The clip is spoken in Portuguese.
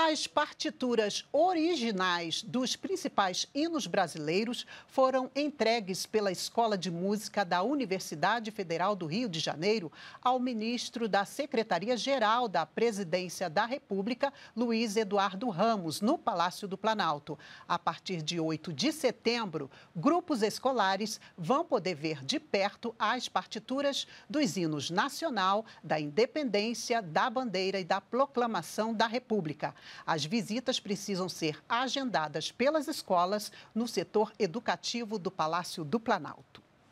As partituras originais dos principais hinos brasileiros foram entregues pela Escola de Música da Universidade Federal do Rio de Janeiro ao ministro da Secretaria-Geral da Presidência da República, Luiz Eduardo Ramos, no Palácio do Planalto. A partir de 8 de setembro, grupos escolares vão poder ver de perto as partituras dos hinos nacional, da independência, da bandeira e da proclamação da República. As visitas precisam ser agendadas pelas escolas no setor educativo do Palácio do Planalto.